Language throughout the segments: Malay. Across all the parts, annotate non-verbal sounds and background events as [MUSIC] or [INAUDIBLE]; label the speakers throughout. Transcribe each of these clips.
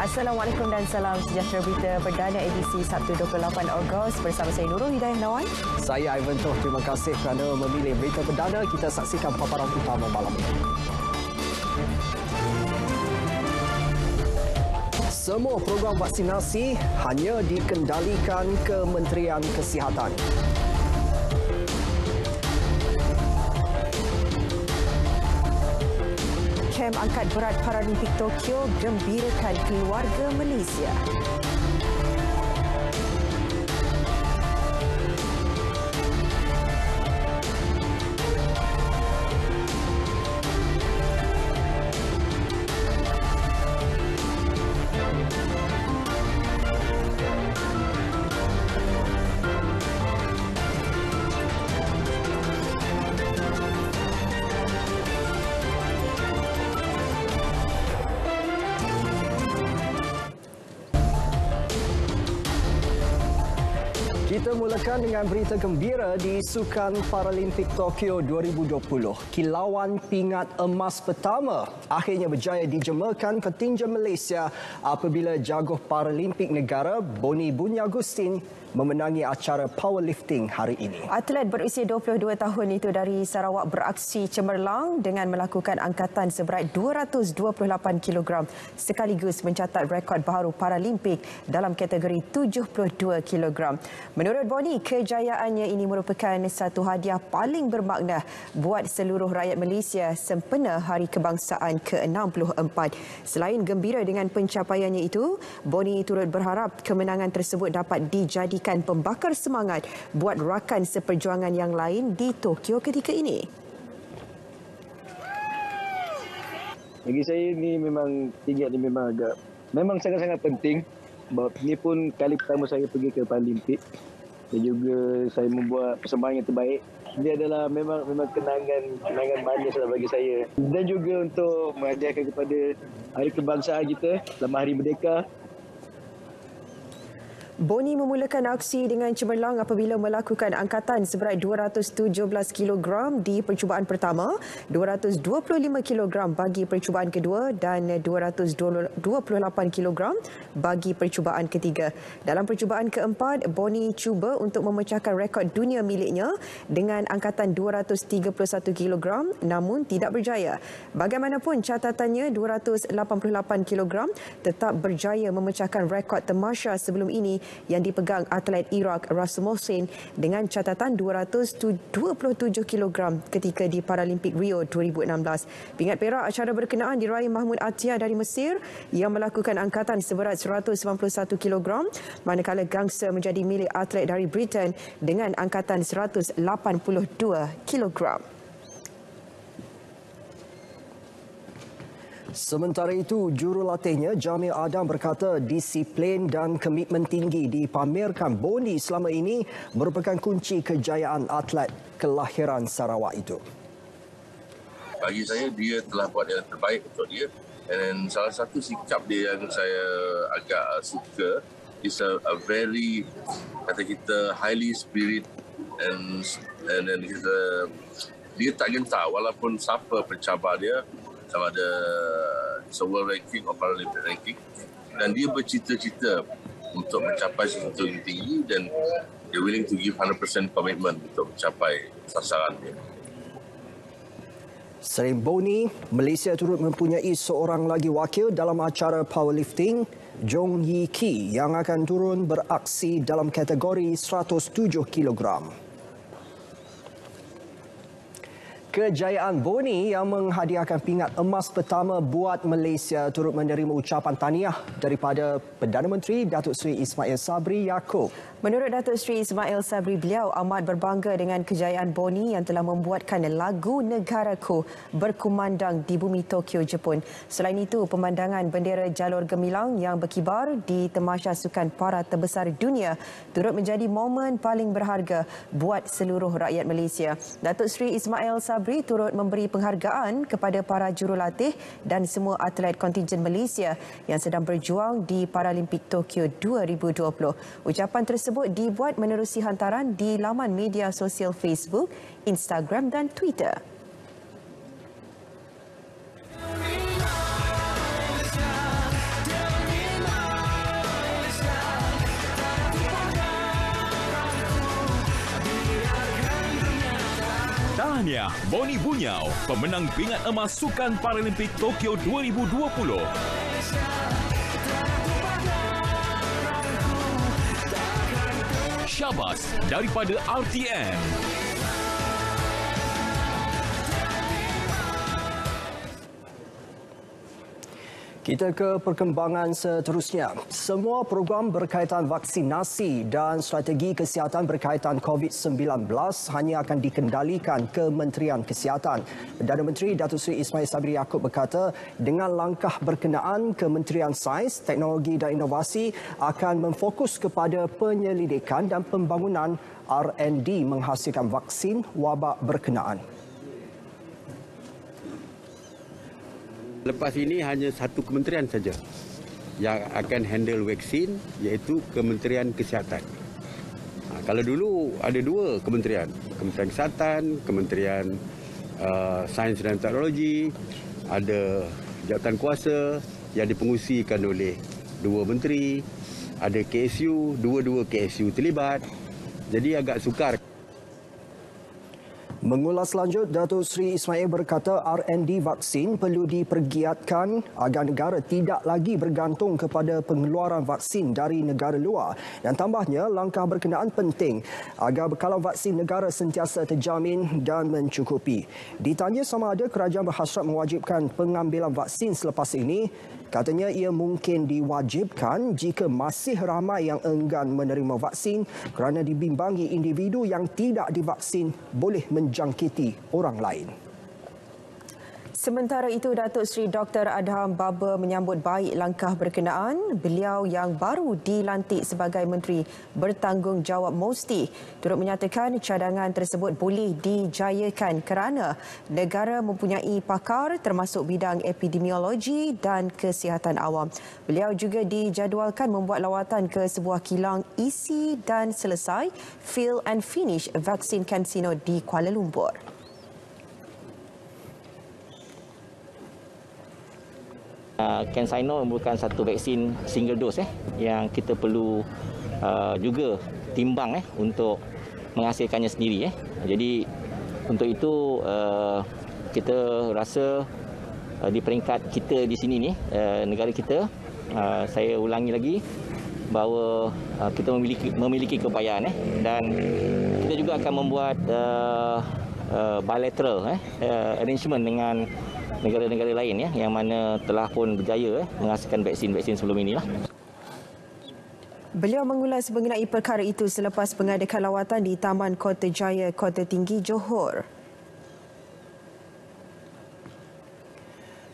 Speaker 1: Assalamualaikum dan salam sejahtera berita perdana edisi Sabtu 28 Ogos bersama saya Nurul Hidayah Nawan.
Speaker 2: Saya Ivan Toh. Terima kasih kerana memilih berita perdana. Kita saksikan paparan utama malam ini. Semua program vaksinasi hanya dikendalikan Kementerian Kesihatan.
Speaker 1: Angkat berat Paralimpik Tokyo gembirakan keluarga Malaysia.
Speaker 2: Dengan berita gembira di Sukan Paralimpik Tokyo 2020. Kilauan pingat emas pertama akhirnya berjaya dijemakan kontinjen Malaysia apabila jaguh Paralimpik negara Boni Bunya Agustin memenangi acara powerlifting hari ini.
Speaker 1: Atlet berusia 22 tahun itu dari Sarawak beraksi cemerlang dengan melakukan angkatan seberat 228 kg sekaligus mencatat rekod baru Paralimpik dalam kategori 72 kg. Menurut Boni, kejayaannya ini merupakan satu hadiah paling bermakna buat seluruh rakyat Malaysia sempena Hari Kebangsaan ke-64. Selain gembira dengan pencapaiannya itu, Boni turut berharap kemenangan tersebut dapat dijadikan dijadikan pembakar semangat buat rakan seperjuangan yang lain di Tokyo ketika ini.
Speaker 3: Bagi saya ni memang tingkat ni memang agak memang sangat-sangat penting. Sebab ini pun kali pertama saya pergi ke Paralimpik dan juga saya membuat persembahan yang terbaik. Ini adalah memang memang kenangan kenangan manis lah bagi saya. Dan juga untuk menghadiahkan kepada Hari Kebangsaan kita selama Hari Merdeka
Speaker 1: Boni memulakan aksi dengan cemerlang apabila melakukan angkatan seberat 217 kg di percubaan pertama, 225 kg bagi percubaan kedua dan 228 kg bagi percubaan ketiga. Dalam percubaan keempat, Boni cuba untuk memecahkan rekod dunia miliknya dengan angkatan 231 kg namun tidak berjaya. Bagaimanapun catatannya 288 kg tetap berjaya memecahkan rekod temasya sebelum ini yang dipegang atlet Iraq Rasmussen dengan catatan 227 kg ketika di Paralimpik Rio 2016. Pingat perak acara berkenaan diraih Mahmud Atia dari Mesir yang melakukan angkatan seberat 191 kg manakala gangsa menjadi milik atlet dari Britain dengan angkatan 182 kg.
Speaker 2: Sementara itu, jurulatihnya Jamil Adam berkata disiplin dan komitmen tinggi dipamerkan Boni selama ini merupakan kunci kejayaan atlet kelahiran Sarawak itu.
Speaker 4: Bagi saya, dia telah buat yang terbaik untuk dia. Dan salah satu sikap dia yang saya agak suka is a, a very, kata kita, highly spirit and, and, and kita, dia tak gentar walaupun siapa pencabar dia sama ada World Ranking atau Paralympic Ranking dan dia bercita-cita untuk mencapai sesuatu yang tinggi dan dia willing to give 100% commitment untuk mencapai sasaran dia.
Speaker 2: Selain Boni, Malaysia turut mempunyai seorang lagi wakil dalam acara powerlifting, Jong Yi Ki yang akan turun beraksi dalam kategori 107 kilogram. Kejayaan Boni yang menghadiahkan pingat emas pertama buat Malaysia turut menerima ucapan tahniah daripada Perdana Menteri Datuk Seri Ismail Sabri Yaakob.
Speaker 1: Menurut Datuk Seri Ismail Sabri, beliau amat berbangga dengan kejayaan Boni yang telah membuatkan lagu Negaraku berkumandang di bumi Tokyo, Jepun. Selain itu, pemandangan bendera jalur gemilang yang berkibar di temasya sukan para terbesar dunia turut menjadi momen paling berharga buat seluruh rakyat Malaysia. Datuk Seri Ismail Sabri turut memberi penghargaan kepada para jurulatih dan semua atlet kontingen Malaysia yang sedang berjuang di Paralimpik Tokyo 2020. Ucapan tersebut dibuat menerusi hantaran di laman media sosial Facebook, Instagram dan Twitter.
Speaker 5: Tahniah Boni Bunyau, pemenang pingat emas Sukan Paralimpik Tokyo 2020. Syabas daripada RTM.
Speaker 2: Kita ke perkembangan seterusnya. Semua program berkaitan vaksinasi dan strategi kesihatan berkaitan COVID-19 hanya akan dikendalikan Kementerian Kesihatan. Perdana Menteri Datuk Seri Ismail Sabri Yaakob berkata, dengan langkah berkenaan Kementerian Sains, Teknologi dan Inovasi akan memfokus kepada penyelidikan dan pembangunan R&D menghasilkan vaksin wabak berkenaan.
Speaker 6: Lepas ini hanya satu kementerian saja yang akan handle vaksin iaitu Kementerian Kesihatan. Ha, kalau dulu ada dua kementerian, Kementerian Kesihatan, Kementerian uh, Sains dan Teknologi, ada jawatan kuasa yang dipengusikan oleh dua menteri, ada KSU, dua-dua KSU terlibat. Jadi agak sukar.
Speaker 2: Mengulas lanjut, Datuk Seri Ismail berkata R&D vaksin perlu dipergiatkan agar negara tidak lagi bergantung kepada pengeluaran vaksin dari negara luar. Dan tambahnya, langkah berkenaan penting agar bekalan vaksin negara sentiasa terjamin dan mencukupi. Ditanya sama ada kerajaan berhasrat mewajibkan pengambilan vaksin selepas ini, Katanya ia mungkin diwajibkan jika masih ramai yang enggan menerima vaksin kerana dibimbangi individu yang tidak divaksin boleh menjangkiti orang lain.
Speaker 1: Sementara itu, Datuk Seri Dr. Adham Baba menyambut baik langkah berkenaan. Beliau yang baru dilantik sebagai Menteri Bertanggungjawab Mosti turut menyatakan cadangan tersebut boleh dijayakan kerana negara mempunyai pakar termasuk bidang epidemiologi dan kesihatan awam. Beliau juga dijadualkan membuat lawatan ke sebuah kilang isi dan selesai fill and finish vaksin Cansino di Kuala Lumpur.
Speaker 7: CanSino merupakan satu vaksin single dose eh, yang kita perlu uh, juga timbang eh, untuk menghasilkannya sendiri. Eh. Jadi untuk itu uh, kita rasa uh, di peringkat kita di sini ni, uh, negara kita, uh, saya ulangi lagi bahawa uh, kita memiliki memiliki keupayaan eh, dan kita juga akan membuat uh, uh, bilateral eh, uh, arrangement dengan negara-negara lain ya yang mana telah pun berjaya eh, menghasilkan vaksin-vaksin sebelum inilah.
Speaker 1: Beliau mengulas mengenai perkara itu selepas mengadakan lawatan di Taman Kota Jaya, Kota Tinggi, Johor.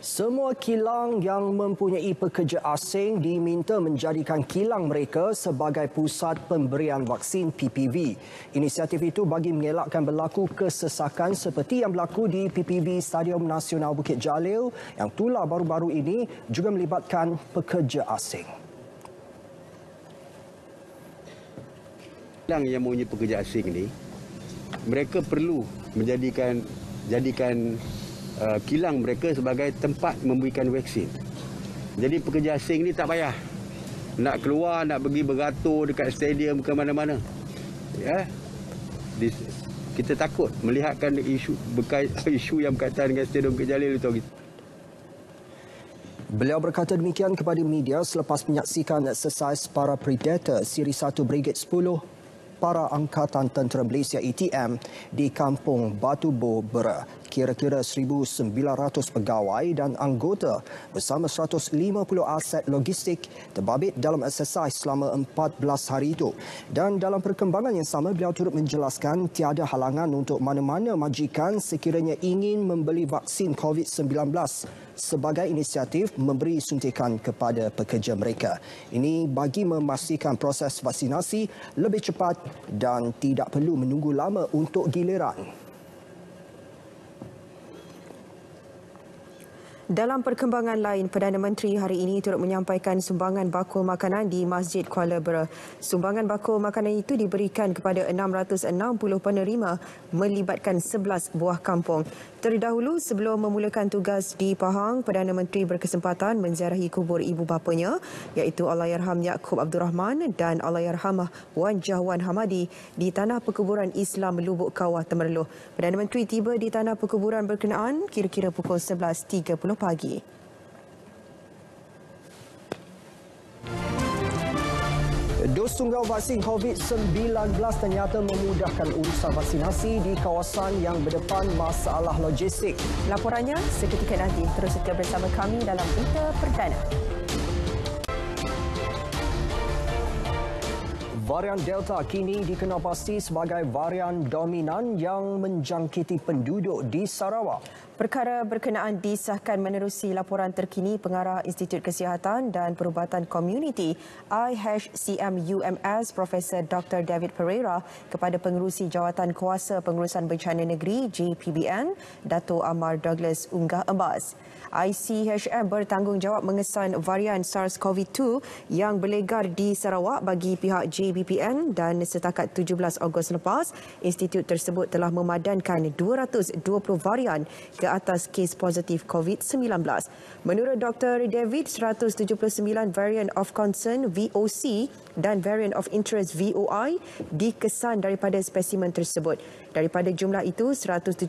Speaker 2: Semua kilang yang mempunyai pekerja asing diminta menjadikan kilang mereka sebagai pusat pemberian vaksin PPV. Inisiatif itu bagi mengelakkan berlaku kesesakan seperti yang berlaku di PPV Stadium Nasional Bukit Jalil yang tular baru-baru ini juga melibatkan pekerja asing.
Speaker 6: Kilang yang mempunyai pekerja asing ini, mereka perlu menjadikan jadikan uh, kilang mereka sebagai tempat memberikan vaksin. Jadi pekerja asing ni tak payah nak keluar nak pergi beratur dekat stadium ke mana-mana. Ya. Di, kita takut melihatkan isu berkait [LAUGHS] isu yang berkaitan dengan stadium Kejalil itu.
Speaker 2: Beliau berkata demikian kepada media selepas menyaksikan exercise para Predator Siri 1 Brigade 10 para Angkatan Tentera Malaysia ETM di Kampung Batu Bo Bera kira-kira 1,900 pegawai dan anggota bersama 150 aset logistik terbabit dalam eksersis selama 14 hari itu. Dan dalam perkembangan yang sama, beliau turut menjelaskan tiada halangan untuk mana-mana majikan sekiranya ingin membeli vaksin COVID-19 sebagai inisiatif memberi suntikan kepada pekerja mereka. Ini bagi memastikan proses vaksinasi lebih cepat dan tidak perlu menunggu lama untuk giliran.
Speaker 1: Dalam perkembangan lain, Perdana Menteri hari ini turut menyampaikan sumbangan bakul makanan di Masjid Kuala Bera. Sumbangan bakul makanan itu diberikan kepada 660 penerima melibatkan 11 buah kampung. Terdahulu sebelum memulakan tugas di Pahang, Perdana Menteri berkesempatan menziarahi kubur ibu bapanya iaitu Allahyarham Yaakob Abdul Rahman dan Allahyarhamah Wan Jahwan Hamadi di Tanah Perkuburan Islam Lubuk Kawah Temerloh. Perdana Menteri tiba di Tanah Perkuburan berkenaan kira-kira pukul 11.30 pagi.
Speaker 2: Dos tunggal vaksin COVID-19 ternyata memudahkan urusan vaksinasi di kawasan yang berdepan masalah logistik.
Speaker 1: Laporannya seketika nanti. Terus setia bersama kami dalam Berita Perdana.
Speaker 2: Varian Delta kini dikenal pasti sebagai varian dominan yang menjangkiti penduduk di Sarawak.
Speaker 1: Perkara berkenaan disahkan menerusi laporan terkini Pengarah Institut Kesihatan dan Perubatan Komuniti IHCMUMS Profesor Dr. David Pereira kepada Pengerusi Jawatan Kuasa Pengurusan Bencana Negeri JPBN Dato' Amar Douglas Unggah Embas. ICHM bertanggungjawab mengesan varian SARS-CoV-2 yang berlegar di Sarawak bagi pihak JBPN dan setakat 17 Ogos lepas, institut tersebut telah memadankan 220 varian ke atas kes positif COVID-19. Menurut Dr. David, 179 variant of concern VOC dan variant of interest VOI dikesan daripada spesimen tersebut. Daripada jumlah itu, 178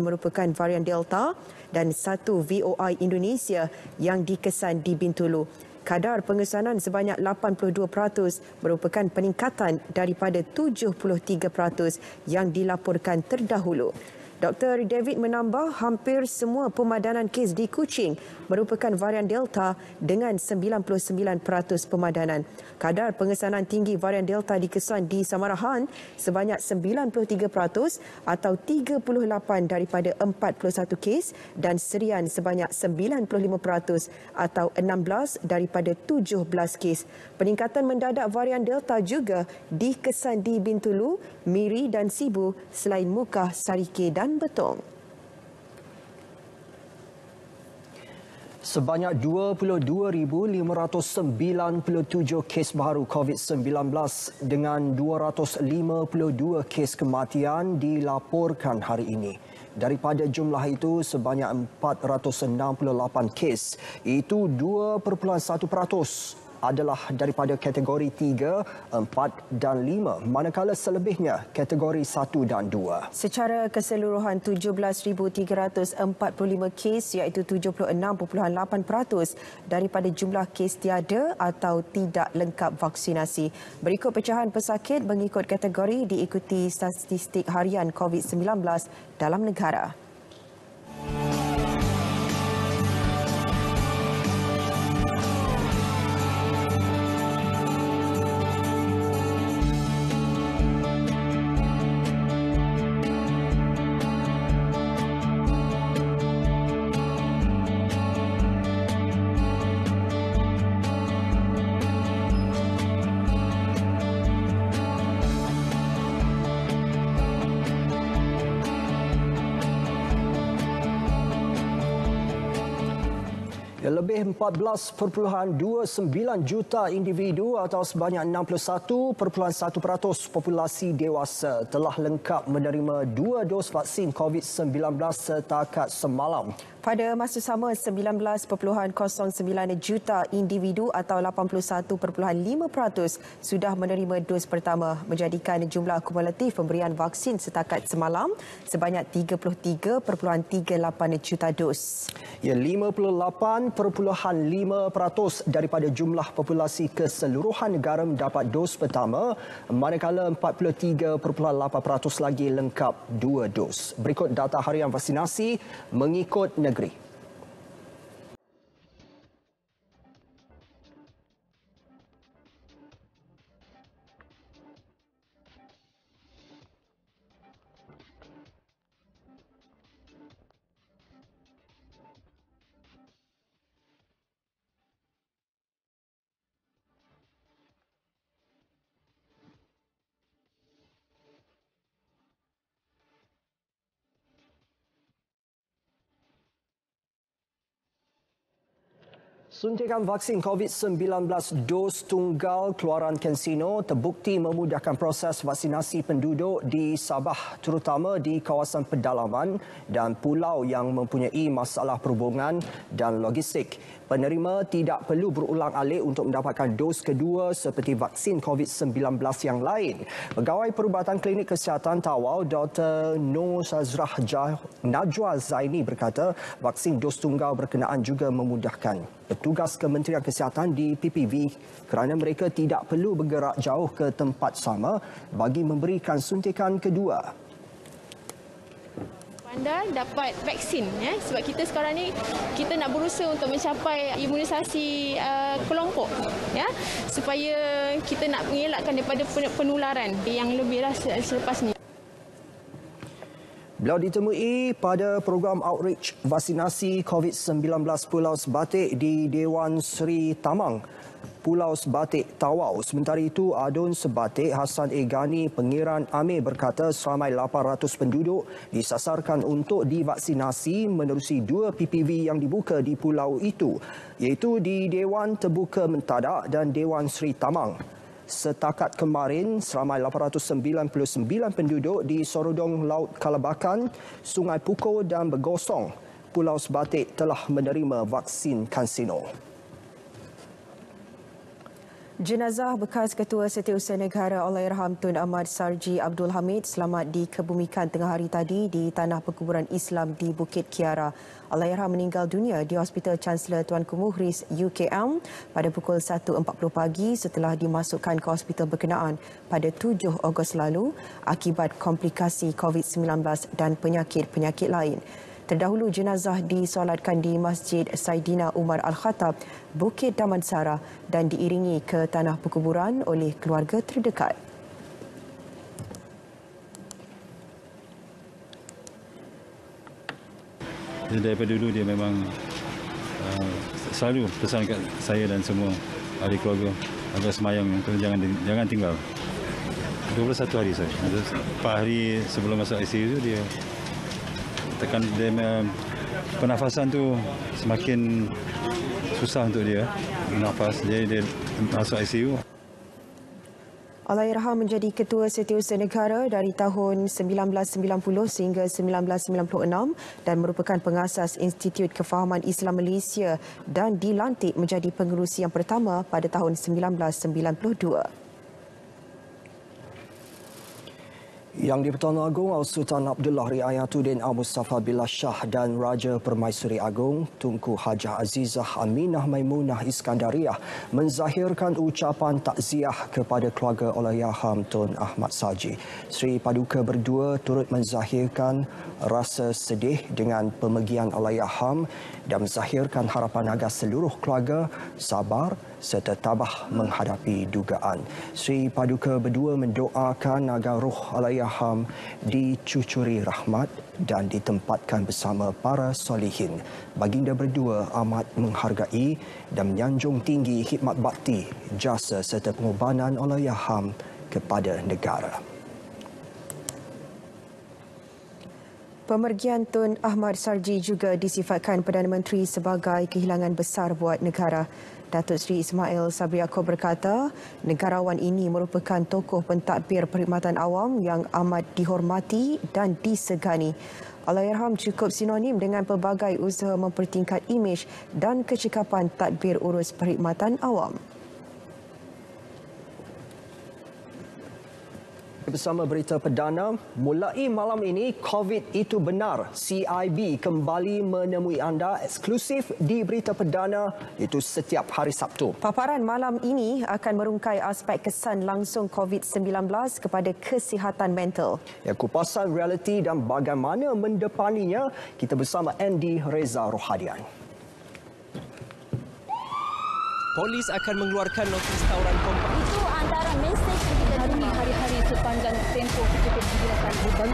Speaker 1: merupakan varian Delta dan satu VOI Indonesia yang dikesan di Bintulu. Kadar pengesanan sebanyak 82% merupakan peningkatan daripada 73% yang dilaporkan terdahulu. Dr. David menambah hampir semua pemadanan kes di Kuching merupakan varian Delta dengan 99% pemadanan. Kadar pengesanan tinggi varian Delta dikesan di Samarahan sebanyak 93% atau 38 daripada 41 kes dan Serian sebanyak 95% atau 16 daripada 17 kes. Peningkatan mendadak varian Delta juga dikesan di Bintulu, Miri dan Sibu selain Mukah, Sarike dan Betong.
Speaker 2: Sebanyak 22,597 kes baru COVID-19 dengan 252 kes kematian dilaporkan hari ini. Daripada jumlah itu, sebanyak 468 kes, itu 2.1% adalah daripada kategori 3, 4 dan 5 manakala selebihnya kategori 1 dan 2.
Speaker 1: Secara keseluruhan 17,345 kes iaitu 76.8% daripada jumlah kes tiada atau tidak lengkap vaksinasi. Berikut pecahan pesakit mengikut kategori diikuti statistik harian COVID-19 dalam negara.
Speaker 2: Lebih 14.29 juta individu atau sebanyak 61.1% populasi dewasa telah lengkap menerima dua dos vaksin COVID-19 setakat semalam.
Speaker 1: Pada masa sama, 19.09 juta individu atau 81.5% sudah menerima dos pertama menjadikan jumlah kumulatif pemberian vaksin setakat semalam sebanyak 33.38 juta dos.
Speaker 2: Ya, 58.5% daripada jumlah populasi keseluruhan negara mendapat dos pertama manakala 43.8% lagi lengkap dua dos. Berikut data harian vaksinasi mengikut negara negeri. Suntikan vaksin COVID-19 dos tunggal keluaran Kensino terbukti memudahkan proses vaksinasi penduduk di Sabah terutama di kawasan pedalaman dan pulau yang mempunyai masalah perhubungan dan logistik. Penerima tidak perlu berulang alik untuk mendapatkan dos kedua seperti vaksin COVID-19 yang lain. Pegawai Perubatan Klinik Kesihatan Tawau, Dr. Nur Sazrah Najwa Zaini berkata vaksin dos tunggal berkenaan juga memudahkan petugas Kementerian Kesihatan di PPV kerana mereka tidak perlu bergerak jauh ke tempat sama bagi memberikan suntikan kedua
Speaker 8: anda dapat vaksin ya. Sebab kita sekarang ni kita nak berusaha untuk mencapai imunisasi uh, kelompok ya. Supaya kita nak mengelakkan daripada penularan yang lebihlah selepas ni.
Speaker 2: Beliau ditemui pada program outreach vaksinasi COVID-19 Pulau Sebatik di Dewan Seri Tamang Pulau Sebatik Tawau. Sementara itu, Adun Sebatik Hasan Egani Pengiran Amir berkata seramai 800 penduduk disasarkan untuk divaksinasi menerusi dua PPV yang dibuka di pulau itu iaitu di Dewan Terbuka Mentadak dan Dewan Seri Tamang. Setakat kemarin, seramai 899 penduduk di Sorodong Laut Kalabakan, Sungai Puko dan Begosong, Pulau Sebatik telah menerima vaksin kansino.
Speaker 1: Jenazah bekas Ketua Setiausaha Negara Allahyarham Tun Ahmad Sarji Abdul Hamid selamat dikebumikan tengah hari tadi di Tanah Perkuburan Islam di Bukit Kiara. Allahyarham meninggal dunia di Hospital Chancellor Tuanku Muhriz UKM pada pukul 1.40 pagi setelah dimasukkan ke hospital berkenaan pada 7 Ogos lalu akibat komplikasi COVID-19 dan penyakit-penyakit lain. Terdahulu jenazah disolatkan di Masjid Saidina Umar Al-Khattab, Bukit Damansara dan diiringi ke tanah perkuburan oleh keluarga terdekat.
Speaker 9: Daripada dulu dia memang uh, selalu pesan kat saya dan semua ahli keluarga agar semayang jangan jangan tinggal. 21 hari saya. 4 hari sebelum masuk ICU dia tekan dia pernafasan tu semakin susah untuk dia nafas jadi dia masuk ICU
Speaker 1: Allahyarham menjadi Ketua Setiausaha Negara dari tahun 1990 sehingga 1996 dan merupakan pengasas Institut Kefahaman Islam Malaysia dan dilantik menjadi pengerusi yang pertama pada tahun 1992.
Speaker 2: Yang di-Pertuan Agong Al-Sultan Abdullah Riayatuddin Al-Mustafa Billah Shah dan Raja Permaisuri Agong Tunku Hajah Azizah Aminah Maimunah Iskandariah menzahirkan ucapan takziah kepada keluarga Allahyarham Tun Ahmad Saji. Sri Paduka berdua turut menzahirkan rasa sedih dengan pemergian Allahyarham dan menzahirkan harapan agar seluruh keluarga sabar serta tabah menghadapi dugaan. Sri Paduka berdua mendoakan agar roh Allahyarham dicucuri rahmat dan ditempatkan bersama para solihin. Baginda berdua amat menghargai dan menyanjung tinggi khidmat bakti, jasa serta pengorbanan Allahyarham kepada negara.
Speaker 1: Pemergian Tun Ahmad Sarji juga disifatkan Perdana Menteri sebagai kehilangan besar buat negara. Datuk Seri Ismail Sabri Yaakob berkata, negarawan ini merupakan tokoh pentadbir perkhidmatan awam yang amat dihormati dan disegani. Allahyarham cukup sinonim dengan pelbagai usaha mempertingkat imej dan kecekapan tadbir urus perkhidmatan awam.
Speaker 2: Bersama berita perdana, mulai malam ini COVID itu benar. CIB kembali menemui anda eksklusif di berita perdana itu setiap hari Sabtu.
Speaker 1: Paparan malam ini akan merungkai aspek kesan langsung COVID-19 kepada kesihatan mental.
Speaker 2: Ya, kupasan realiti dan bagaimana mendepaninya, kita bersama Andy Reza Rohadian.
Speaker 10: Polis akan mengeluarkan notis tawaran kompani.
Speaker 11: Itu antara mesej sepanjang tempoh kita digunakan
Speaker 12: kesakitan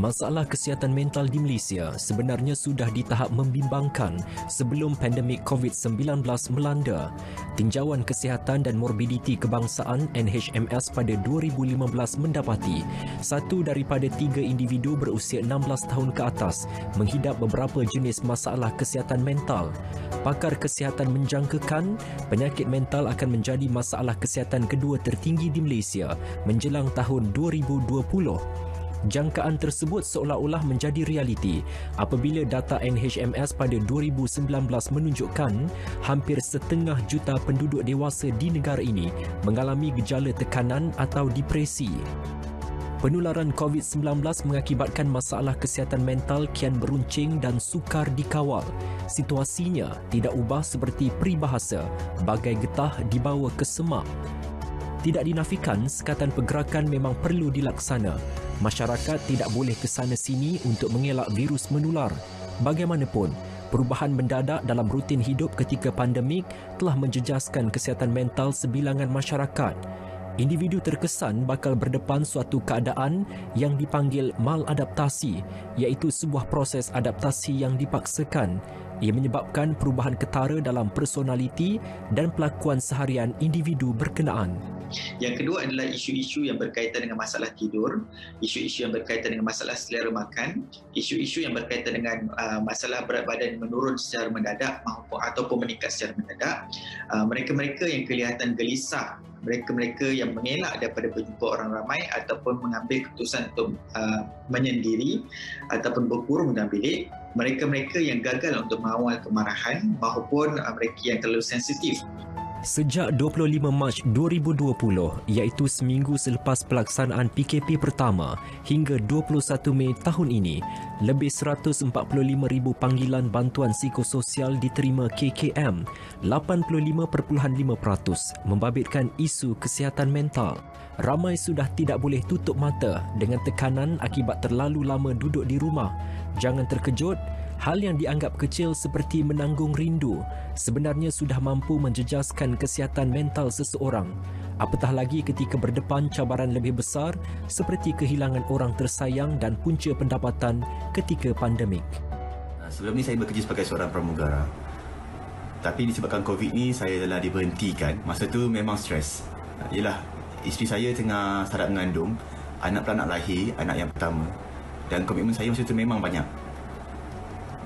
Speaker 13: Masalah kesihatan mental di Malaysia sebenarnya sudah di tahap membimbangkan sebelum pandemik COVID-19 melanda. Tinjauan Kesihatan dan Morbiditi Kebangsaan NHMS pada 2015 mendapati satu daripada tiga individu berusia 16 tahun ke atas menghidap beberapa jenis masalah kesihatan mental. Pakar kesihatan menjangkakan penyakit mental akan menjadi masalah kesihatan kedua tertinggi di Malaysia menjelang tahun 2020. Jangkaan tersebut seolah-olah menjadi realiti apabila data NHMS pada 2019 menunjukkan hampir setengah juta penduduk dewasa di negara ini mengalami gejala tekanan atau depresi. Penularan COVID-19 mengakibatkan masalah kesihatan mental kian beruncing dan sukar dikawal. Situasinya tidak ubah seperti peribahasa, bagai getah dibawa ke semak. Tidak dinafikan, sekatan pergerakan memang perlu dilaksana. Masyarakat tidak boleh ke sana sini untuk mengelak virus menular. Bagaimanapun, perubahan mendadak dalam rutin hidup ketika pandemik telah menjejaskan kesihatan mental sebilangan masyarakat. Individu terkesan bakal berdepan suatu keadaan yang dipanggil maladaptasi, iaitu sebuah proses adaptasi yang dipaksakan. Ia menyebabkan perubahan ketara dalam personaliti dan pelakuan seharian individu berkenaan.
Speaker 14: Yang kedua adalah isu-isu yang berkaitan dengan masalah tidur, isu-isu yang berkaitan dengan masalah selera makan, isu-isu yang berkaitan dengan uh, masalah berat badan menurun secara mendadak maupun ataupun meningkat secara mendadak. Uh, mereka-mereka yang kelihatan gelisah mereka-mereka yang mengelak daripada berjumpa orang ramai ataupun mengambil keputusan untuk uh, menyendiri ataupun berkurung dalam bilik mereka-mereka yang gagal untuk mengawal kemarahan maupun uh, mereka yang terlalu sensitif
Speaker 13: Sejak 25 Mac 2020, iaitu seminggu selepas pelaksanaan PKP pertama hingga 21 Mei tahun ini, lebih 145,000 panggilan bantuan psikososial diterima KKM, 85.5% membabitkan isu kesihatan mental. Ramai sudah tidak boleh tutup mata dengan tekanan akibat terlalu lama duduk di rumah. Jangan terkejut, Hal yang dianggap kecil seperti menanggung rindu sebenarnya sudah mampu menjejaskan kesihatan mental seseorang. Apatah lagi ketika berdepan cabaran lebih besar seperti kehilangan orang tersayang dan punca pendapatan ketika pandemik.
Speaker 15: Sebelum ni saya bekerja sebagai seorang pramugara. Tapi disebabkan COVID ni saya telah diberhentikan. Masa tu memang stres. Yalah, isteri saya tengah sadap mengandung, anak peranak lahir, anak yang pertama. Dan komitmen saya masa tu memang banyak.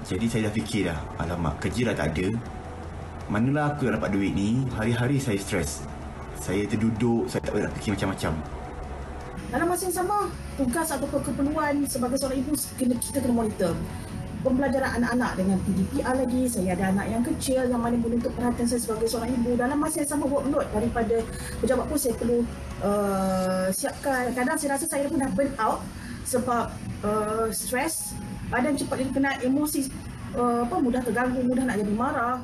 Speaker 15: Jadi saya dah fikir dah, alamak, kerja dah tak ada. Manalah aku dapat duit ni, hari-hari saya stres. Saya terduduk, saya tak boleh nak fikir macam-macam.
Speaker 16: Dalam masa yang sama, tugas atau keperluan sebagai seorang ibu kena, kita kena monitor. Pembelajaran anak-anak dengan PDPR lagi, saya ada anak yang kecil yang mana menuntut perhatian saya sebagai seorang ibu. Dalam masa yang sama workload daripada pejabat pun saya perlu uh, siapkan. Kadang saya rasa saya pun dah burn out sebab uh, stres badan cepat dia kena emosi uh, apa mudah terganggu mudah nak jadi marah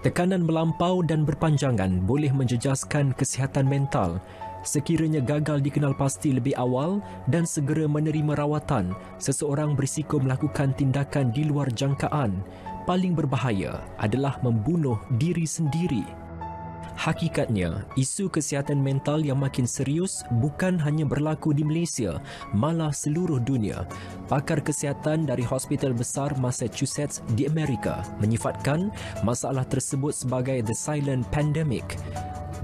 Speaker 13: Tekanan melampau dan berpanjangan boleh menjejaskan kesihatan mental. Sekiranya gagal dikenal pasti lebih awal dan segera menerima rawatan, seseorang berisiko melakukan tindakan di luar jangkaan. Paling berbahaya adalah membunuh diri sendiri. Hakikatnya, isu kesihatan mental yang makin serius bukan hanya berlaku di Malaysia, malah seluruh dunia. Pakar kesihatan dari Hospital Besar Massachusetts di Amerika menyifatkan masalah tersebut sebagai the silent pandemic.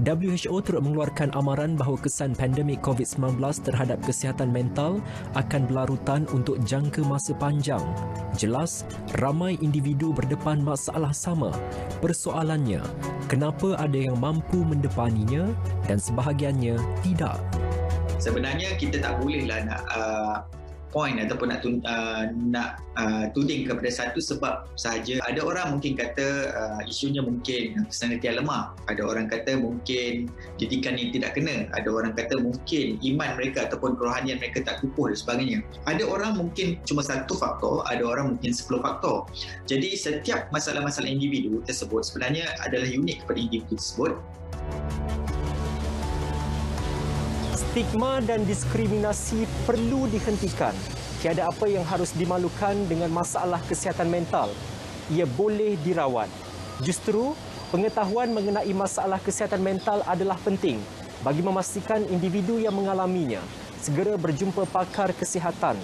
Speaker 13: WHO turut mengeluarkan amaran bahawa kesan pandemik COVID-19 terhadap kesihatan mental akan berlarutan untuk jangka masa panjang. Jelas, ramai individu berdepan masalah sama. Persoalannya, kenapa ada yang mampu mendepaninya dan sebahagiannya tidak?
Speaker 14: Sebenarnya kita tak bolehlah nak uh, point ataupun nak uh, nak uh, tuding kepada satu sebab sahaja. Ada orang mungkin kata uh, isunya mungkin personality yang lemah. Ada orang kata mungkin didikan yang tidak kena. Ada orang kata mungkin iman mereka ataupun kerohanian mereka tak kukuh dan sebagainya. Ada orang mungkin cuma satu faktor, ada orang mungkin sepuluh faktor. Jadi setiap masalah-masalah individu tersebut sebenarnya adalah unik kepada individu tersebut.
Speaker 2: Stigma dan diskriminasi perlu dihentikan. Tiada apa yang harus dimalukan dengan masalah kesihatan mental. Ia boleh dirawat. Justru, pengetahuan mengenai masalah kesihatan mental adalah penting bagi memastikan individu yang mengalaminya segera berjumpa pakar kesihatan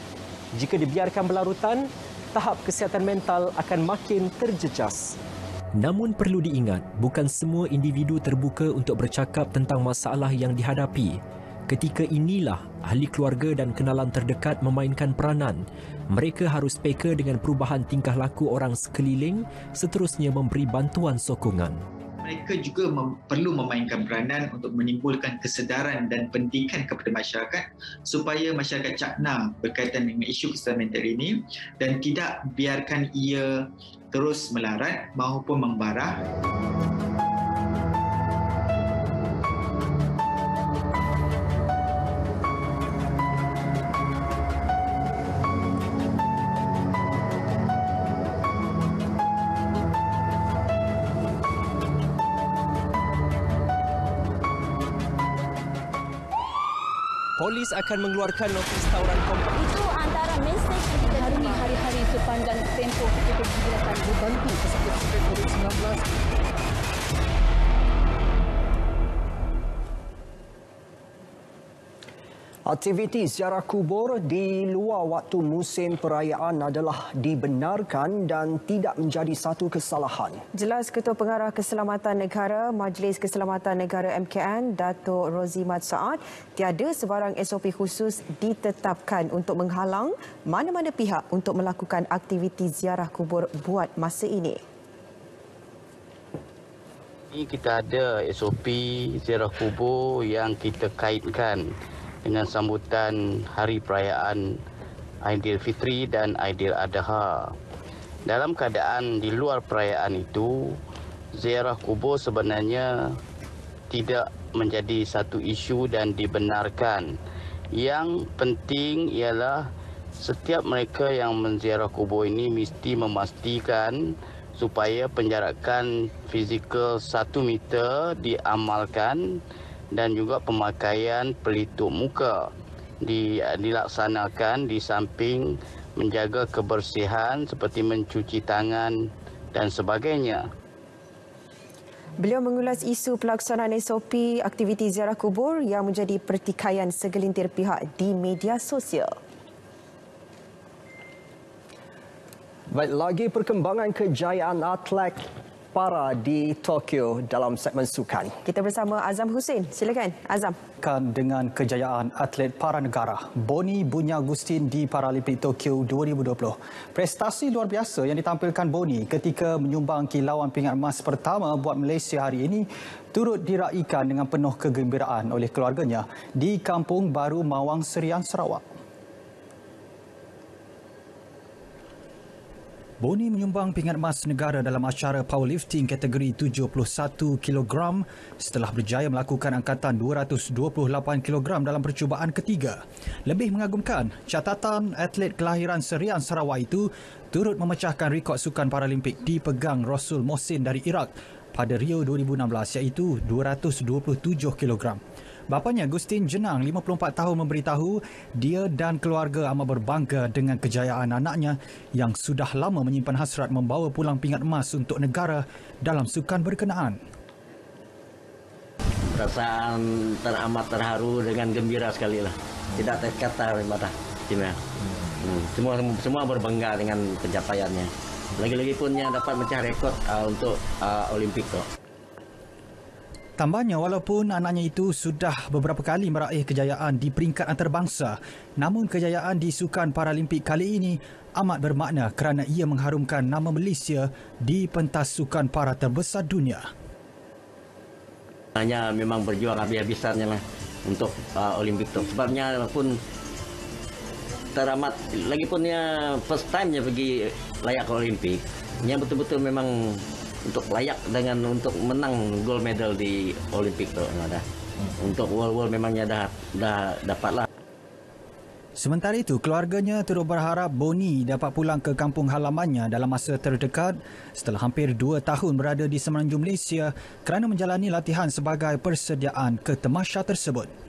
Speaker 10: jika dibiarkan berlarutan, tahap kesihatan mental akan makin terjejas.
Speaker 13: Namun perlu diingat, bukan semua individu terbuka untuk bercakap tentang masalah yang dihadapi. Ketika inilah ahli keluarga dan kenalan terdekat memainkan peranan. Mereka harus peka dengan perubahan tingkah laku orang sekeliling, seterusnya memberi bantuan sokongan
Speaker 14: mereka juga mem- perlu memainkan peranan untuk menimbulkan kesedaran dan pendidikan kepada masyarakat supaya masyarakat cakna berkaitan dengan isu kesihatan mental ini dan tidak biarkan ia terus melarat maupun membarah.
Speaker 10: Polis akan mengeluarkan notis tawuran kompak.
Speaker 11: Itu antara mesej yang kita lalui hari-hari sepanjang tempoh PPKM datang.
Speaker 12: Membantu pesakit-pesakit COVID-19
Speaker 2: Aktiviti ziarah kubur di luar waktu musim perayaan adalah dibenarkan dan tidak menjadi satu kesalahan.
Speaker 1: Jelas Ketua Pengarah Keselamatan Negara Majlis Keselamatan Negara MKN Datuk Rozi Mat Saad tiada sebarang SOP khusus ditetapkan untuk menghalang mana-mana pihak untuk melakukan aktiviti ziarah kubur buat masa ini.
Speaker 17: Ini kita ada SOP ziarah kubur yang kita kaitkan dengan sambutan hari perayaan Aidilfitri dan Aidiladha. Dalam keadaan di luar perayaan itu, ziarah kubur sebenarnya tidak menjadi satu isu dan dibenarkan. Yang penting ialah setiap mereka yang menziarah kubur ini mesti memastikan supaya penjarakan fizikal satu meter diamalkan dan juga pemakaian pelitup muka dilaksanakan di samping menjaga kebersihan seperti mencuci tangan dan sebagainya.
Speaker 1: Beliau mengulas isu pelaksanaan SOP aktiviti ziarah kubur yang menjadi pertikaian segelintir pihak di media sosial.
Speaker 2: Baik, lagi perkembangan kejayaan atlet para di Tokyo dalam segmen sukan.
Speaker 1: Kita bersama Azam Hussein. Silakan Azam.
Speaker 18: Kan dengan kejayaan atlet para negara, Boni Bunya Agustin di Paralimpik Tokyo 2020. Prestasi luar biasa yang ditampilkan Boni ketika menyumbang kilauan pingat emas pertama buat Malaysia hari ini turut diraikan dengan penuh kegembiraan oleh keluarganya di Kampung Baru Mawang Serian Sarawak. Boni menyumbang pingat emas negara dalam acara powerlifting kategori 71 kg setelah berjaya melakukan angkatan 228 kg dalam percubaan ketiga. Lebih mengagumkan, catatan atlet kelahiran Serian Sarawak itu turut memecahkan rekod sukan Paralimpik dipegang Rasul Mohsin dari Iraq pada Rio 2016 iaitu 227 kg. Bapanya Gustin Jenang, 54 tahun memberitahu dia dan keluarga amat berbangga dengan kejayaan anaknya yang sudah lama menyimpan hasrat membawa pulang pingat emas untuk negara dalam sukan berkenaan.
Speaker 19: Perasaan teramat terharu dengan gembira sekali lah. Tidak terkata Mbak Cina. Hmm. Semua semua berbangga dengan pencapaiannya. Lagi-lagi punnya dapat mencah rekod uh, untuk uh, Olimpik tu.
Speaker 18: Tambahnya, walaupun anaknya itu sudah beberapa kali meraih kejayaan di peringkat antarabangsa, namun kejayaan di Sukan Paralimpik kali ini amat bermakna kerana ia mengharumkan nama Malaysia di pentas sukan para terbesar dunia.
Speaker 19: Hanya memang berjuang habis-habisannya lah untuk uh, Olimpik itu. Sebabnya pun teramat, lagi punnya first time-nya pergi layak ke Olimpik. Yang betul-betul memang untuk layak dengan untuk menang gold medal di Olimpik tu dah. Untuk world world memangnya dah dah dapatlah.
Speaker 18: Sementara itu, keluarganya terus berharap Boni dapat pulang ke kampung halamannya dalam masa terdekat setelah hampir dua tahun berada di Semenanjung Malaysia kerana menjalani latihan sebagai persediaan ke temasya tersebut.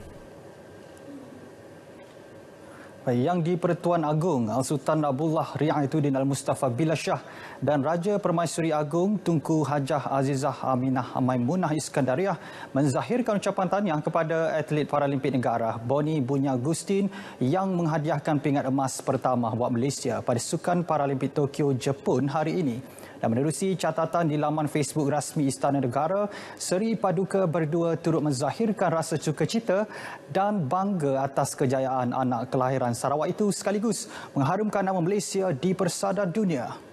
Speaker 18: Yang di Pertuan Agong, Al-Sultan Abdullah Ri'aituddin Al-Mustafa Billah Shah dan Raja Permaisuri Agong Tunku Hajah Azizah Aminah Maimunah Iskandariah menzahirkan ucapan tahniah kepada atlet Paralimpik negara Boni Bunya Gustin yang menghadiahkan pingat emas pertama buat Malaysia pada Sukan Paralimpik Tokyo Jepun hari ini. Dan menerusi catatan di laman Facebook rasmi Istana Negara, Seri Paduka berdua turut menzahirkan rasa cita dan bangga atas kejayaan anak kelahiran Sarawak itu sekaligus mengharumkan nama Malaysia di persada dunia.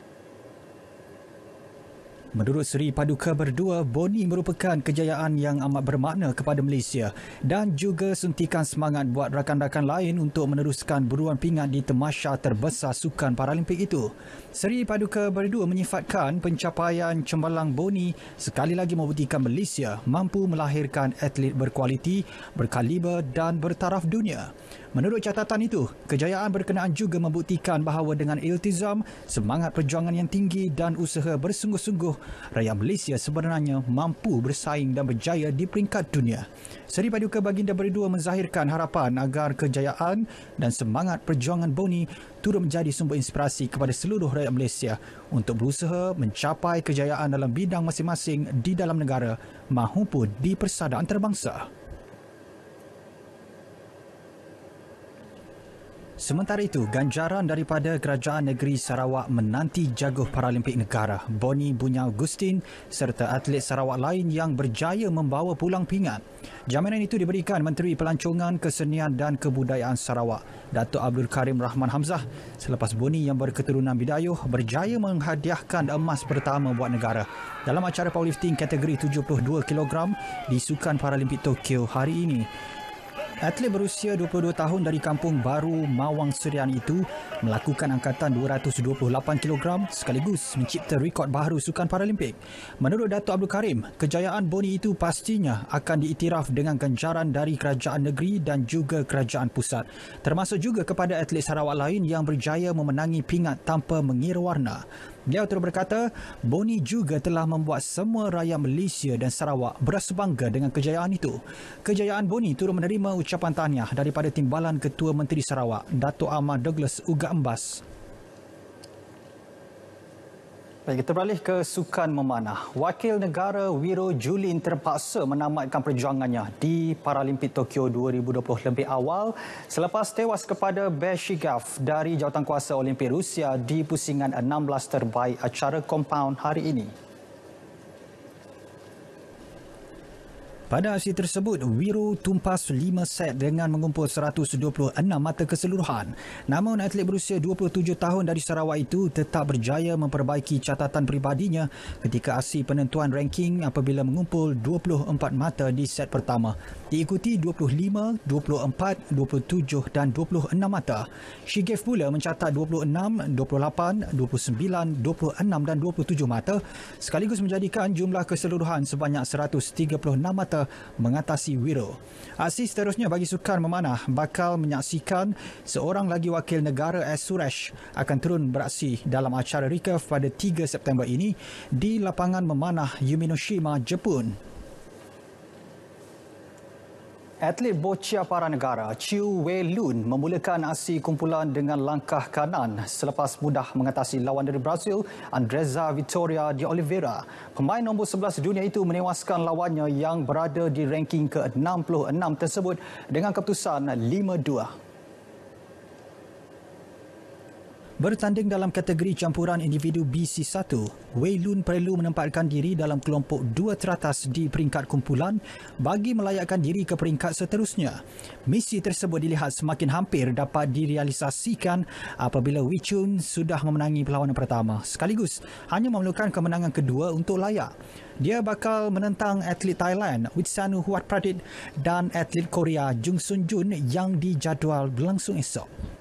Speaker 18: Menurut Seri Paduka berdua, Boni merupakan kejayaan yang amat bermakna kepada Malaysia dan juga suntikan semangat buat rakan-rakan lain untuk meneruskan buruan pingat di temasya terbesar Sukan Paralimpik itu. Seri Paduka berdua menyifatkan pencapaian cembalang Boni sekali lagi membuktikan Malaysia mampu melahirkan atlet berkualiti, berkaliber dan bertaraf dunia. Menurut catatan itu, kejayaan berkenaan juga membuktikan bahawa dengan iltizam, semangat perjuangan yang tinggi dan usaha bersungguh-sungguh, rakyat Malaysia sebenarnya mampu bersaing dan berjaya di peringkat dunia. Seri Paduka Baginda berdua menzahirkan harapan agar kejayaan dan semangat perjuangan Boni turut menjadi sumber inspirasi kepada seluruh rakyat Malaysia untuk berusaha mencapai kejayaan dalam bidang masing-masing di dalam negara maupun di persada antarabangsa. Sementara itu, ganjaran daripada Kerajaan Negeri Sarawak menanti jaguh Paralimpik Negara Boni Bunya Agustin serta atlet Sarawak lain yang berjaya membawa pulang pingat. Jaminan itu diberikan Menteri Pelancongan Kesenian dan Kebudayaan Sarawak, Datuk Abdul Karim Rahman Hamzah selepas Boni yang berketurunan Bidayuh berjaya menghadiahkan emas pertama buat negara dalam acara powerlifting kategori 72 kg di Sukan Paralimpik Tokyo hari ini. Atlet berusia 22 tahun dari kampung baru Mawang Serian itu melakukan angkatan 228 kg sekaligus mencipta rekod baru Sukan Paralimpik. Menurut Datuk Abdul Karim, kejayaan Boni itu pastinya akan diiktiraf dengan ganjaran dari kerajaan negeri dan juga kerajaan pusat. Termasuk juga kepada atlet Sarawak lain yang berjaya memenangi pingat tanpa mengira warna. Beliau terus berkata, Boni juga telah membuat semua rakyat Malaysia dan Sarawak berasa bangga dengan kejayaan itu. Kejayaan Boni turut menerima ucapan tahniah daripada Timbalan Ketua Menteri Sarawak, Datuk Ahmad Douglas Uga Embas. Baik, kita beralih ke sukan memanah. Wakil negara Wiro Julin terpaksa menamatkan perjuangannya di Paralimpik Tokyo 2020 lebih awal selepas tewas kepada Beshigaf dari jawatankuasa Olimpik Rusia di pusingan 16 terbaik acara kompaun hari ini. Pada aksi tersebut, Wiro tumpas 5 set dengan mengumpul 126 mata keseluruhan. Namun atlet berusia 27 tahun dari Sarawak itu tetap berjaya memperbaiki catatan peribadinya ketika aksi penentuan ranking apabila mengumpul 24 mata di set pertama. Diikuti 25, 24, 27 dan 26 mata. Shigef pula mencatat 26, 28, 29, 26 dan 27 mata sekaligus menjadikan jumlah keseluruhan sebanyak 136 mata mengatasi Wiro. Aksi seterusnya bagi sukan memanah bakal menyaksikan seorang lagi wakil negara S. Suresh akan turun beraksi dalam acara recurve pada 3 September ini di lapangan memanah Yuminoshima, Jepun. Atlet boccia para negara Chiu Wei Lun memulakan aksi kumpulan dengan langkah kanan selepas mudah mengatasi lawan dari Brazil Andreza Vitória de Oliveira. Pemain nombor 11 dunia itu menewaskan lawannya yang berada di ranking ke-66 tersebut dengan keputusan 5-2. Bertanding dalam kategori campuran individu BC1, Wei Lun perlu menempatkan diri dalam kelompok dua teratas di peringkat kumpulan bagi melayakkan diri ke peringkat seterusnya. Misi tersebut dilihat semakin hampir dapat direalisasikan apabila Wei Chun sudah memenangi perlawanan pertama sekaligus hanya memerlukan kemenangan kedua untuk layak. Dia bakal menentang atlet Thailand Witsanu Huat Pradit dan atlet Korea Jung Sun Jun yang dijadual berlangsung esok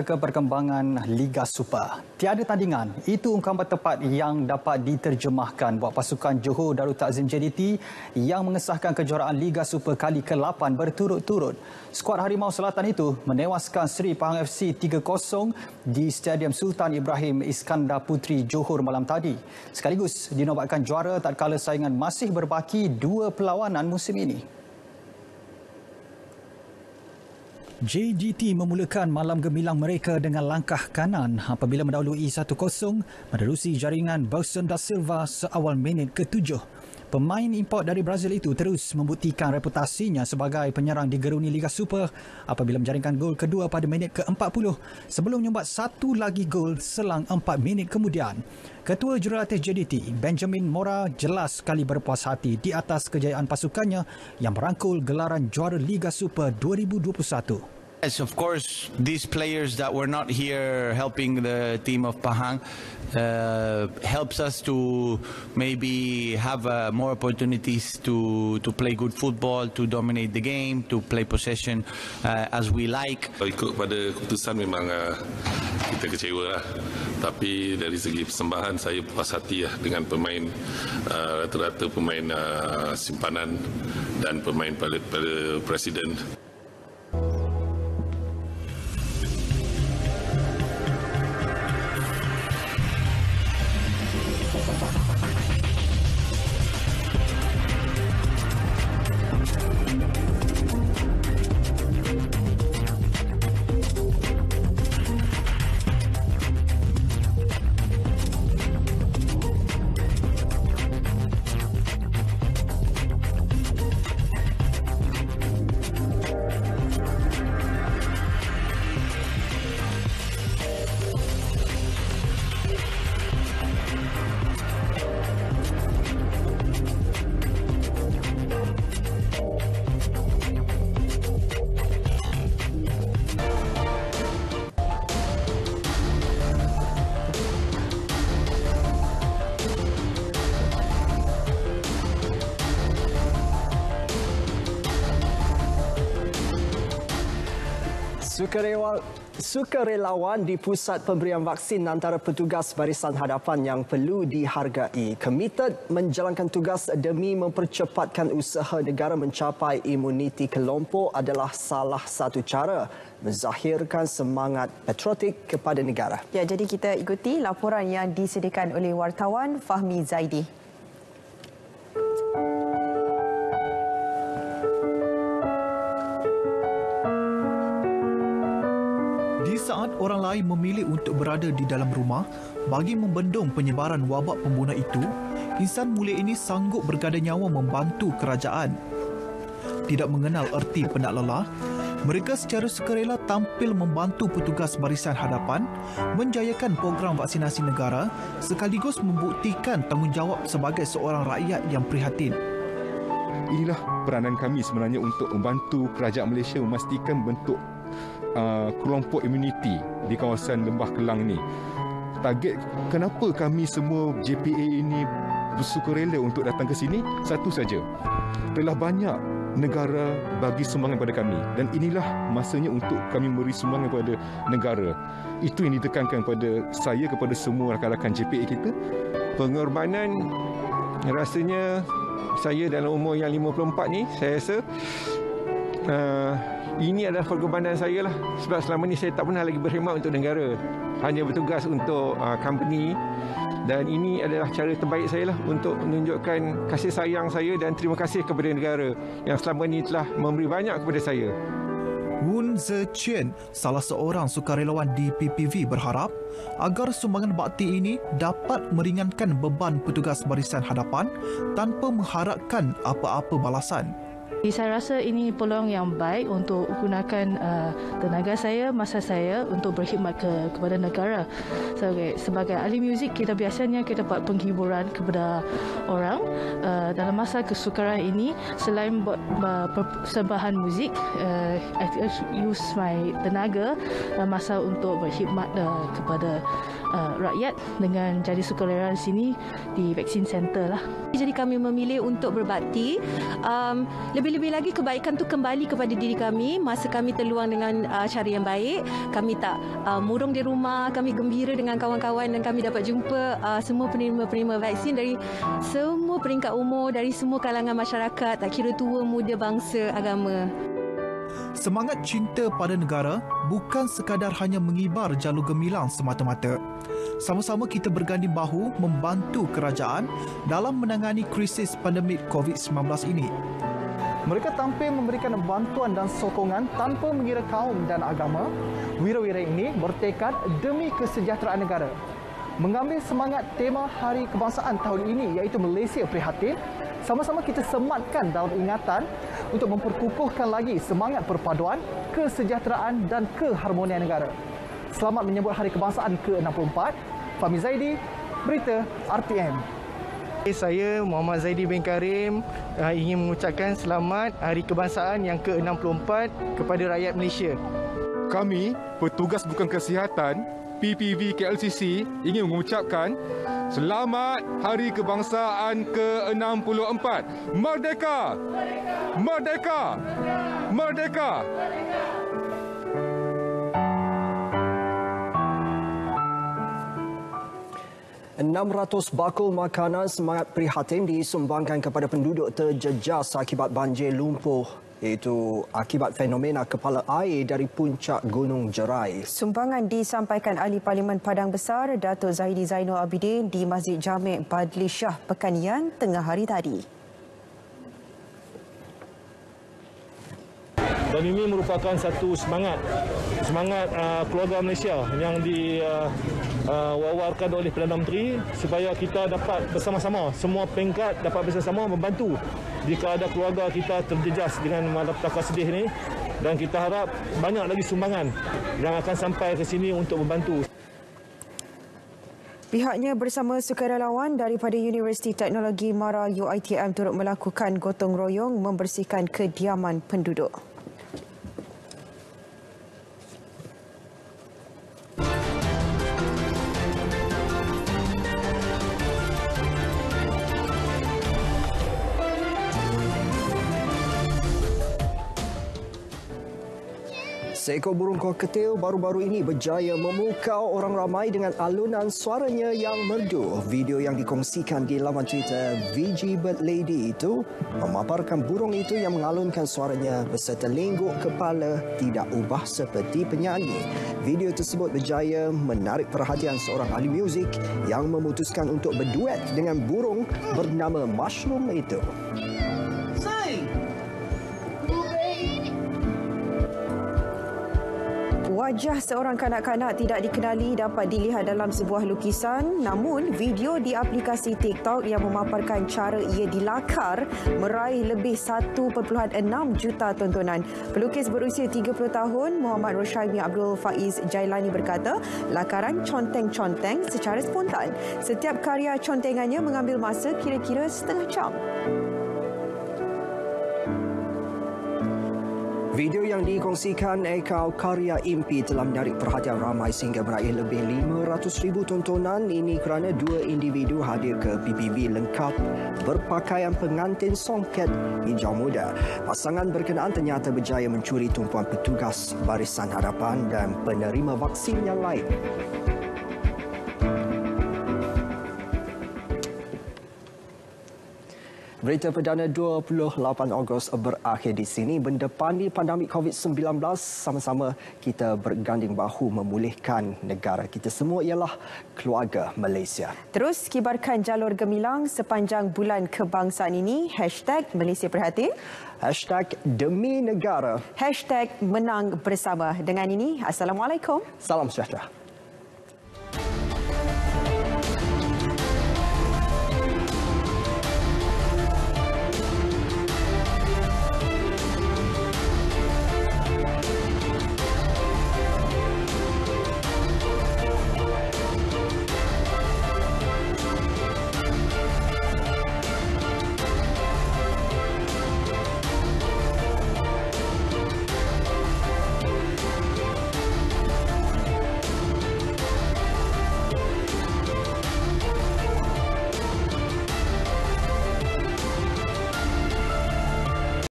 Speaker 18: ke perkembangan Liga Super. Tiada tandingan, itu ungkapan tepat yang dapat diterjemahkan buat pasukan Johor Darul Takzim JDT yang mengesahkan kejuaraan Liga Super kali ke-8 berturut-turut. Skuad Harimau Selatan itu menewaskan Seri Pahang FC 3-0 di Stadium Sultan Ibrahim Iskandar Putri Johor malam tadi. Sekaligus dinobatkan juara tak kala saingan masih berbaki dua perlawanan musim ini. JDT memulakan malam gemilang mereka dengan langkah kanan apabila mendahului 1-0 menerusi jaringan Boston da Silva seawal minit ke-7. Pemain import dari Brazil itu terus membuktikan reputasinya sebagai penyerang di geruni Liga Super apabila menjaringkan gol kedua pada minit ke-40 sebelum menyumbat satu lagi gol selang 4 minit kemudian. Ketua Jurulatih JDT, Benjamin Mora jelas sekali berpuas hati di atas kejayaan pasukannya yang merangkul gelaran juara Liga Super 2021.
Speaker 20: Yes, of course, these players that were not here helping the team of Pahang uh, helps us to maybe have uh, more opportunities to to play good football, to dominate the game, to play possession uh, as we like.
Speaker 21: Ikut pada keputusan memang uh, kita kecewa lah. Tapi dari segi persembahan saya puas hati lah dengan pemain uh, rata-rata pemain uh, simpanan dan pemain pada, presiden.
Speaker 2: Sukarelawan, sukarelawan di pusat pemberian vaksin antara petugas barisan hadapan yang perlu dihargai. Komited menjalankan tugas demi mempercepatkan usaha negara mencapai imuniti kelompok adalah salah satu cara menzahirkan semangat patriotik kepada negara.
Speaker 1: Ya, jadi kita ikuti laporan yang disediakan oleh wartawan Fahmi Zaidi.
Speaker 16: Saat orang lain memilih untuk berada di dalam rumah bagi membendung penyebaran wabak pembunuh itu, insan mulia ini sanggup bergada nyawa membantu kerajaan. Tidak mengenal erti penat lelah, mereka secara sukarela tampil membantu petugas barisan hadapan menjayakan program vaksinasi negara sekaligus membuktikan tanggungjawab sebagai seorang rakyat yang prihatin.
Speaker 22: Inilah peranan kami sebenarnya untuk membantu kerajaan Malaysia memastikan bentuk uh, kelompok imuniti di kawasan Lembah Kelang ini. Target kenapa kami semua JPA ini bersukarela untuk datang ke sini satu saja. Telah banyak negara bagi sumbangan kepada kami dan inilah masanya untuk kami memberi sumbangan kepada negara. Itu yang ditekankan kepada saya kepada semua rakan-rakan JPA kita.
Speaker 23: Pengorbanan rasanya saya dalam umur yang 54 ni saya rasa uh, ini adalah pengorbanan saya lah sebab selama ni saya tak pernah lagi berkhidmat untuk negara hanya bertugas untuk uh, company dan ini adalah cara terbaik saya lah untuk menunjukkan kasih sayang saya dan terima kasih kepada negara yang selama ini telah memberi banyak kepada saya.
Speaker 16: Woon Ze Chen, salah seorang sukarelawan di PPV berharap agar sumbangan bakti ini dapat meringankan beban petugas barisan hadapan tanpa mengharapkan apa-apa balasan.
Speaker 24: Saya rasa ini peluang yang baik untuk gunakan uh, tenaga saya, masa saya untuk berkhidmat ke, kepada negara. Sebagai, sebagai ahli muzik, kita biasanya kita buat penghiburan kepada orang. Uh, dalam masa kesukaran ini, selain buat uh, persembahan muzik, uh, I use my tenaga uh, masa untuk berkhidmat uh, kepada uh, rakyat dengan jadi sukarela di sini di vaksin center lah.
Speaker 25: Jadi kami memilih untuk berbakti. Um, lebih lebih-lebih lagi kebaikan tu kembali kepada diri kami masa kami terluang dengan uh, cara yang baik kami tak uh, murung di rumah kami gembira dengan kawan-kawan dan kami dapat jumpa uh, semua penerima-penerima vaksin dari semua peringkat umur dari semua kalangan masyarakat tak kira tua muda bangsa agama
Speaker 16: Semangat cinta pada negara bukan sekadar hanya mengibar jalur gemilang semata-mata. Sama-sama kita berganding bahu membantu kerajaan dalam menangani krisis pandemik COVID-19 ini.
Speaker 26: Mereka tampil memberikan bantuan dan sokongan tanpa mengira kaum dan agama. Wira-wira ini bertekad demi kesejahteraan negara. Mengambil semangat tema Hari Kebangsaan tahun ini iaitu Malaysia Prihatin, sama-sama kita sematkan dalam ingatan untuk memperkukuhkan lagi semangat perpaduan, kesejahteraan dan keharmonian negara. Selamat menyambut Hari Kebangsaan ke-64. Fahmi Zaidi, Berita RTM.
Speaker 27: Saya Muhammad Zaidi bin Karim uh, ingin mengucapkan selamat Hari Kebangsaan yang ke-64 kepada rakyat Malaysia.
Speaker 28: Kami, petugas bukan kesihatan PPV KLCC ingin mengucapkan Selamat Hari Kebangsaan ke-64. Merdeka! Merdeka! Merdeka! Merdeka!
Speaker 2: 600 bakul makanan semangat prihatin disumbangkan kepada penduduk terjejas akibat banjir lumpuh iaitu akibat fenomena kepala air dari puncak Gunung Jerai.
Speaker 1: Sumbangan disampaikan Ahli Parlimen Padang Besar Datuk Zahidi Zainul Abidin di Masjid Jamek Badli Shah Pekanian tengah hari tadi.
Speaker 29: Dan ini merupakan satu semangat semangat uh, keluarga Malaysia yang di uh, uh, wawarkan oleh Perdana Menteri supaya kita dapat bersama-sama semua peringkat dapat bersama-sama membantu jika ada keluarga kita terjejas dengan malapetaka sedih ini dan kita harap banyak lagi sumbangan yang akan sampai ke sini untuk membantu.
Speaker 1: Pihaknya bersama sukarelawan daripada Universiti Teknologi Mara UITM turut melakukan gotong royong membersihkan kediaman penduduk.
Speaker 2: Seekor burung koketil baru-baru ini berjaya memukau orang ramai dengan alunan suaranya yang merdu. Video yang dikongsikan di laman Twitter VG Bird Lady itu memaparkan burung itu yang mengalunkan suaranya beserta lengguk kepala tidak ubah seperti penyanyi. Video tersebut berjaya menarik perhatian seorang ahli muzik yang memutuskan untuk berduet dengan burung bernama Mushroom itu.
Speaker 1: Wajah seorang kanak-kanak tidak dikenali dapat dilihat dalam sebuah lukisan namun video di aplikasi TikTok yang memaparkan cara ia dilakar meraih lebih 1.6 juta tontonan. Pelukis berusia 30 tahun Muhammad Roshaimi Abdul Faiz Jailani berkata lakaran conteng-conteng secara spontan. Setiap karya contengannya mengambil masa kira-kira setengah jam.
Speaker 2: Video yang dikongsikan Ekau Karya Impi telah menarik perhatian ramai sehingga meraih lebih 500,000 tontonan ini kerana dua individu hadir ke PPV lengkap berpakaian pengantin songket hijau muda. Pasangan berkenaan ternyata berjaya mencuri tumpuan petugas Barisan Harapan dan penerima vaksin yang lain. Berita perdana 28 Ogos berakhir di sini. Berdepani pandemik COVID-19, sama-sama kita berganding bahu memulihkan negara kita semua ialah keluarga Malaysia.
Speaker 1: Terus kibarkan jalur gemilang sepanjang bulan kebangsaan ini. Hashtag Malaysia Perhatian.
Speaker 2: Hashtag Demi Negara.
Speaker 1: Hashtag Menang Bersama. Dengan ini, Assalamualaikum.
Speaker 2: Salam sejahtera.